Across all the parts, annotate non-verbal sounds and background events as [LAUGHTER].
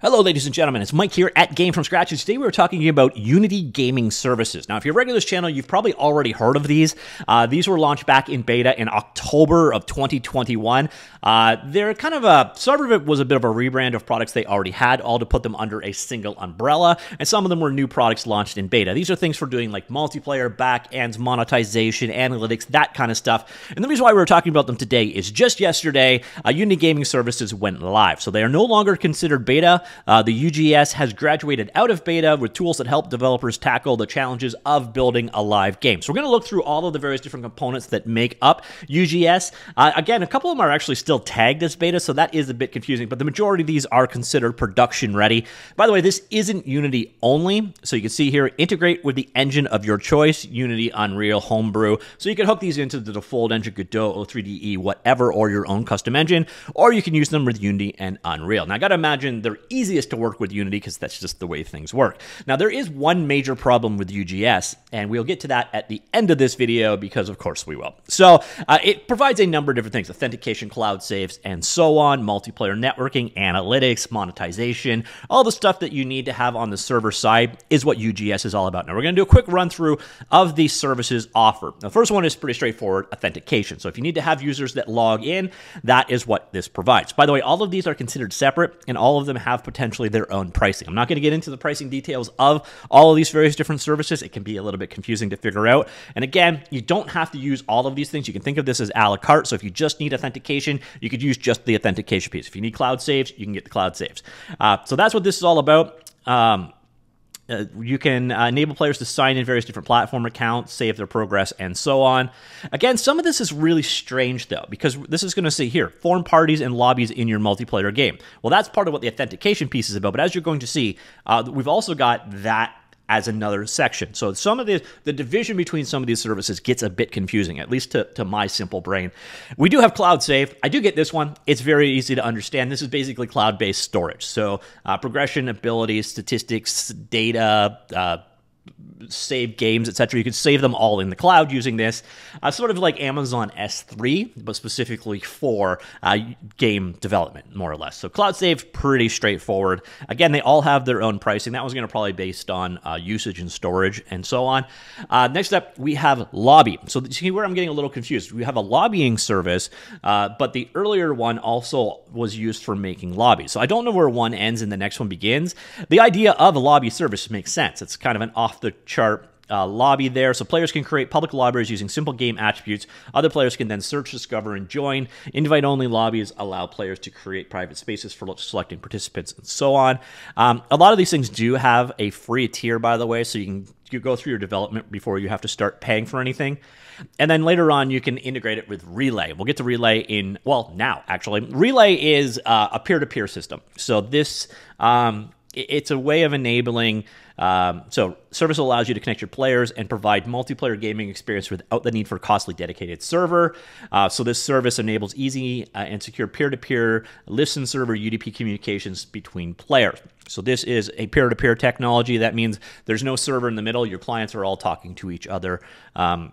Hello, ladies and gentlemen. It's Mike here at Game From Scratch, and today we are talking about Unity Gaming Services. Now, if you're regular this channel, you've probably already heard of these. Uh, these were launched back in beta in October of 2021. Uh, they're kind of a, some of it was a bit of a rebrand of products they already had, all to put them under a single umbrella, and some of them were new products launched in beta. These are things for doing like multiplayer, back-ends, monetization, analytics, that kind of stuff. And the reason why we were talking about them today is just yesterday, uh, Unity Gaming Services went live. So they are no longer considered beta. Uh, the UGS has graduated out of beta with tools that help developers tackle the challenges of building a live game. So we're going to look through all of the various different components that make up UGS. Uh, again, a couple of them are actually still tagged as beta, so that is a bit confusing, but the majority of these are considered production ready. By the way, this isn't Unity only, so you can see here, integrate with the engine of your choice, Unity, Unreal, Homebrew, so you can hook these into the default engine, Godot, O3DE, whatever, or your own custom engine, or you can use them with Unity and Unreal. Now, I gotta imagine they're easiest to work with Unity because that's just the way things work. Now, there is one major problem with UGS, and we'll get to that at the end of this video because, of course, we will. So, uh, it provides a number of different things authentication, cloud saves, and so on, multiplayer networking, analytics, monetization, all the stuff that you need to have on the server side is what UGS is all about. Now, we're going to do a quick run through of the services offered. The first one is pretty straightforward authentication. So, if you need to have users that log in, that is what this provides. By the way, all of these are considered separate, and all of them have potentially their own pricing. I'm not going to get into the pricing details of all of these various different services. It can be a little bit confusing to figure out. And again, you don't have to use all of these things. You can think of this as a la carte. So if you just need authentication, you could use just the authentication piece. If you need cloud saves, you can get the cloud saves. Uh, so that's what this is all about. Um, uh, you can uh, enable players to sign in various different platform accounts, save their progress, and so on. Again, some of this is really strange though, because this is going to say here, form parties and lobbies in your multiplayer game. Well, that's part of what the authentication piece is about, but as you're going to see, uh, we've also got that as another section. So some of the the division between some of these services gets a bit confusing, at least to, to my simple brain. We do have cloud save. I do get this one. It's very easy to understand. This is basically cloud-based storage. So uh, progression, abilities, statistics, data, uh, save games, etc. You could save them all in the cloud using this, uh, sort of like Amazon S3, but specifically for uh, game development, more or less. So cloud save, pretty straightforward. Again, they all have their own pricing. That was going to probably based on uh, usage and storage and so on. Uh, next up, we have Lobby. So see where I'm getting a little confused. We have a lobbying service, uh, but the earlier one also was used for making lobbies. So I don't know where one ends and the next one begins. The idea of a lobby service makes sense. It's kind of an off the chart uh, lobby there. So players can create public lobbies using simple game attributes. Other players can then search, discover, and join. Invite only lobbies allow players to create private spaces for selecting participants and so on. Um, a lot of these things do have a free tier, by the way, so you can you go through your development before you have to start paying for anything. And then later on, you can integrate it with Relay. We'll get to Relay in, well, now actually. Relay is uh, a peer to peer system. So this, um, it's a way of enabling um, so service allows you to connect your players and provide multiplayer gaming experience without the need for a costly dedicated server. Uh, so this service enables easy uh, and secure peer-to-peer listen server UDP communications between players. So this is a peer-to-peer technology. That means there's no server in the middle. Your clients are all talking to each other. Um,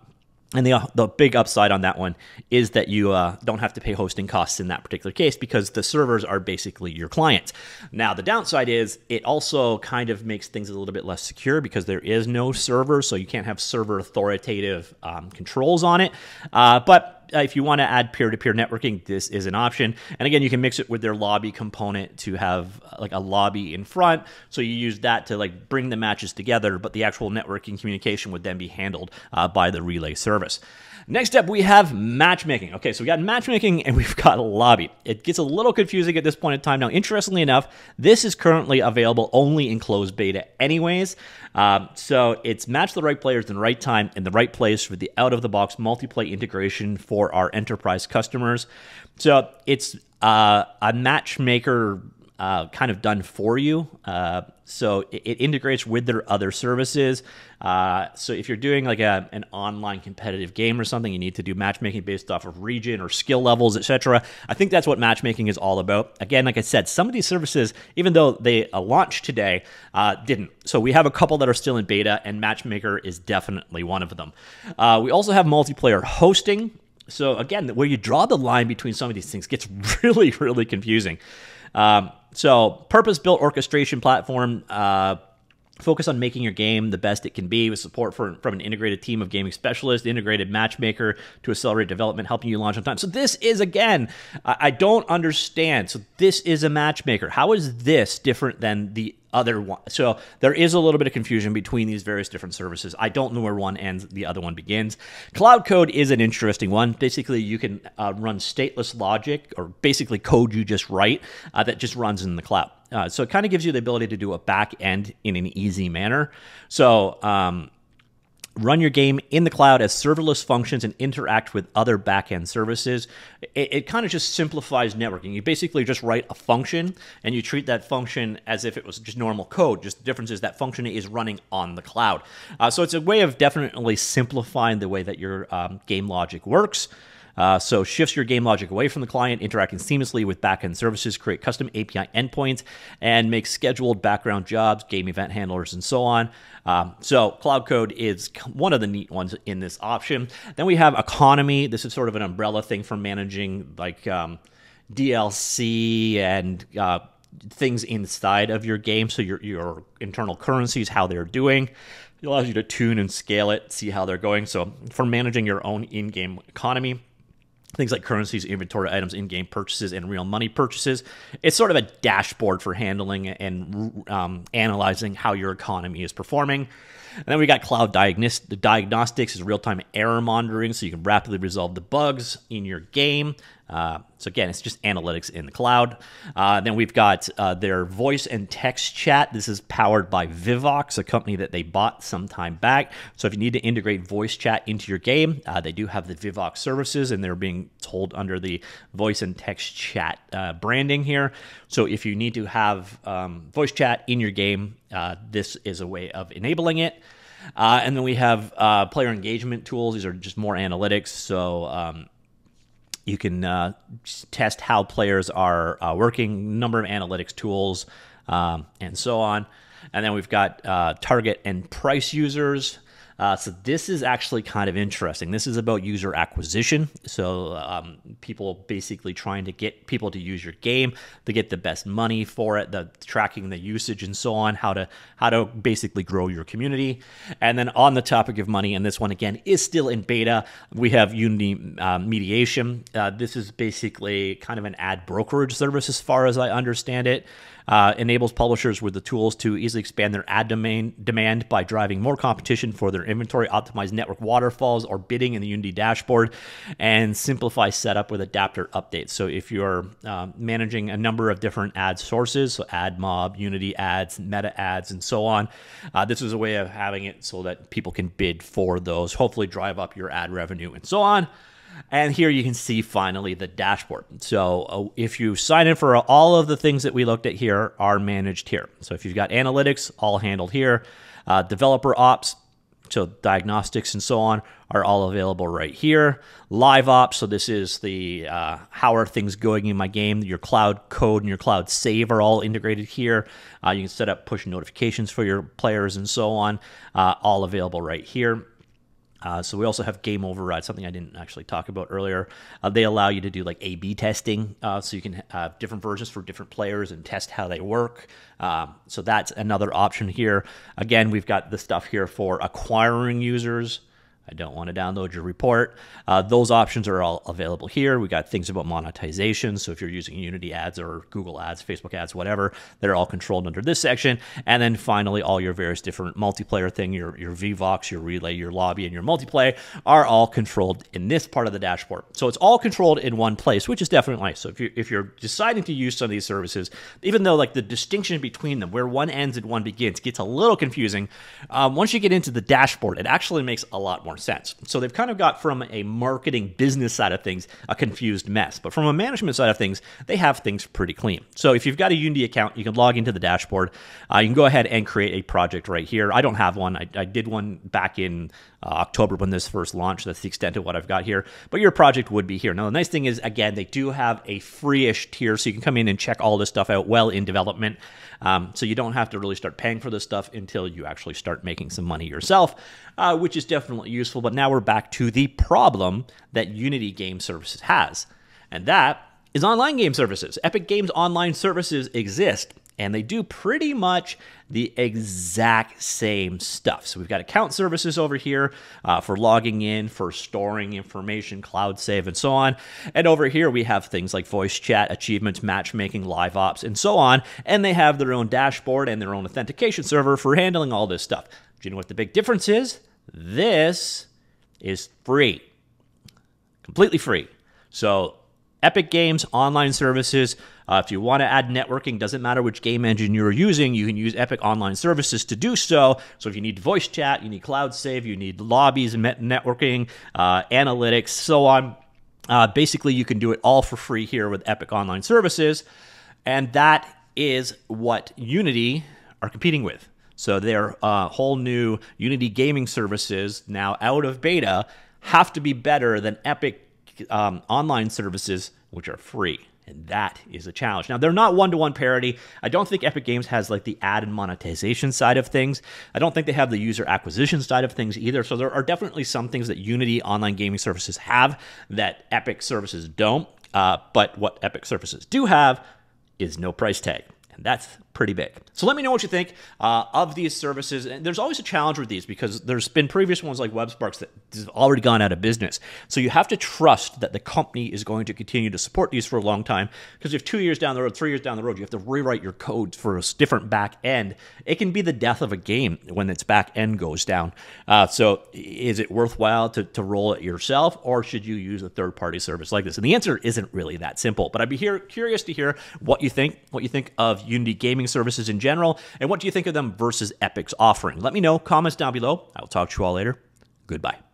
and the, the big upside on that one is that you uh, don't have to pay hosting costs in that particular case because the servers are basically your clients. Now, the downside is it also kind of makes things a little bit less secure because there is no server, so you can't have server authoritative um, controls on it. Uh, but if you want to add peer-to-peer networking, this is an option. And again, you can mix it with their lobby component to have uh, like a lobby in front. So you use that to like bring the matches together, but the actual networking communication would then be handled uh, by the relay service. Next up, we have matchmaking. Okay, so we got matchmaking and [LAUGHS] we've got a lobby. It gets a little confusing at this point in time. Now, interestingly enough, this is currently available only in closed beta, anyways. Um, so it's match the right players in the right time in the right place for the out of the box multiplayer integration for our enterprise customers. So it's uh, a matchmaker uh, kind of done for you. Uh, so it, it, integrates with their other services. Uh, so if you're doing like a, an online competitive game or something, you need to do matchmaking based off of region or skill levels, etc. I think that's what matchmaking is all about. Again, like I said, some of these services, even though they uh, launched today, uh, didn't. So we have a couple that are still in beta, and Matchmaker is definitely one of them. Uh, we also have multiplayer hosting. So again, where you draw the line between some of these things gets [LAUGHS] really, really confusing. Um, So, purpose built orchestration platform. Uh, Focus on making your game the best it can be with support for, from an integrated team of gaming specialists, integrated matchmaker to accelerate development, helping you launch on time. So, this is again, I don't understand. So, this is a matchmaker. How is this different than the other one. So there is a little bit of confusion between these various different services. I don't know where one ends, the other one begins. Cloud Code is an interesting one. Basically, you can uh, run stateless logic or basically code you just write uh, that just runs in the cloud. Uh, so it kind of gives you the ability to do a back end in an easy manner. So um, run your game in the cloud as serverless functions and interact with other backend services. It, it kind of just simplifies networking. You basically just write a function and you treat that function as if it was just normal code. Just the difference is that function is running on the cloud. Uh, so it's a way of definitely simplifying the way that your um, game logic works. Uh, so shifts your game logic away from the client, interacting seamlessly with backend services, create custom API endpoints, and make scheduled background jobs, game event handlers, and so on. Um, so Cloud Code is one of the neat ones in this option. Then we have Economy. This is sort of an umbrella thing for managing like um, DLC and uh, things inside of your game. So your your internal currencies, how they're doing. It allows you to tune and scale it, see how they're going. So for managing your own in-game economy things like currencies, inventory items, in-game purchases, and real money purchases. It's sort of a dashboard for handling and um, analyzing how your economy is performing. And then we got cloud diagnostics. The diagnostics is real-time error monitoring, so you can rapidly resolve the bugs in your game. Uh, so again, it's just analytics in the cloud. Uh, then we've got uh, their voice and text chat. This is powered by Vivox, a company that they bought some time back. So if you need to integrate voice chat into your game, uh, they do have the Vivox services, and they're being told under the voice and text chat uh, branding here. So if you need to have um, voice chat in your game, uh, this is a way of enabling it. Uh, and then we have uh, player engagement tools. These are just more analytics. So um, you can uh, test how players are uh, working, number of analytics tools, um, and so on. And then we've got uh, target and price users. Uh, so this is actually kind of interesting. This is about user acquisition. So um, people basically trying to get people to use your game to get the best money for it, the tracking the usage and so on. How to how to basically grow your community. And then on the topic of money, and this one again is still in beta. We have Unity uh, Mediation. Uh, this is basically kind of an ad brokerage service, as far as I understand it uh, enables publishers with the tools to easily expand their ad domain demand by driving more competition for their inventory, optimize network waterfalls or bidding in the Unity dashboard, and simplify setup with adapter updates. So if you're uh, managing a number of different ad sources, so AdMob, Unity ads, Meta ads, and so on, uh, this is a way of having it so that people can bid for those, hopefully drive up your ad revenue and so on. And here you can see finally the dashboard. So uh, if you sign in for all of the things that we looked at here are managed here. So if you've got analytics, all handled here. Uh, developer ops, so diagnostics and so on are all available right here. Live ops, so this is the uh, how are things going in my game. Your cloud code and your cloud save are all integrated here. Uh, you can set up push notifications for your players and so on, uh, all available right here. Uh, so we also have game override, something I didn't actually talk about earlier. Uh, they allow you to do like A/B testing, uh, so you can have different versions for different players and test how they work. Um, so that's another option here. Again, we've got the stuff here for acquiring users. I don't want to download your report. Uh, those options are all available here. We got things about monetization. So if you're using Unity ads or Google ads, Facebook ads, whatever, they're all controlled under this section. And then finally, all your various different multiplayer thing, your, your Vivox, your relay, your lobby, and your multiplayer are all controlled in this part of the dashboard. So it's all controlled in one place, which is definitely nice. So if you if you're deciding to use some of these services, even though like the distinction between them, where one ends and one begins, gets a little confusing. Um, once you get into the dashboard, it actually makes a lot more more sense. So they've kind of got from a marketing business side of things a confused mess, but from a management side of things, they have things pretty clean. So if you've got a Unity account, you can log into the dashboard. Uh, you can go ahead and create a project right here. I don't have one. I, I did one back in uh, October when this first launched. That's the extent of what I've got here. But your project would be here. Now, the nice thing is, again, they do have a free-ish tier, so you can come in and check all this stuff out well in development. Um, so you don't have to really start paying for this stuff until you actually start making some money yourself, uh, which is definitely useful. But now we're back to the problem that Unity Game Services has, and that is online game services. Epic Games online services exist and they do pretty much the exact same stuff. So we've got account services over here uh, for logging in, for storing information, cloud save, and so on. And over here we have things like voice chat, achievements, matchmaking, live ops, and so on. And they have their own dashboard and their own authentication server for handling all this stuff. Do you know what the big difference is? This is free, completely free. So Epic Games online services. Uh, if you want to add networking, doesn't matter which game engine you're using, you can use Epic Online Services to do so. So if you need voice chat, you need cloud save, you need lobbies and networking, uh, analytics, so on. Uh, basically, you can do it all for free here with Epic Online Services, and that is what Unity are competing with. So their uh, whole new Unity gaming services now out of beta have to be better than Epic um, online services, which are free. And that is a challenge. Now, they're not one to one parity. I don't think Epic Games has like the ad and monetization side of things. I don't think they have the user acquisition side of things either. So, there are definitely some things that Unity online gaming services have that Epic services don't. Uh, but what Epic services do have is no price tag. And that's pretty big. So let me know what you think uh, of these services. And there's always a challenge with these because there's been previous ones like WebSparks that have already gone out of business. So you have to trust that the company is going to continue to support these for a long time. Because if two years down the road, three years down the road, you have to rewrite your code for a different back end, it can be the death of a game when its back end goes down. Uh, so is it worthwhile to, to roll it yourself or should you use a third party service like this? And the answer isn't really that simple. But I'd be here curious to hear what you think, what you think of Unity Gaming services in general, and what do you think of them versus Epic's offering? Let me know. Comments down below. I will talk to you all later. Goodbye.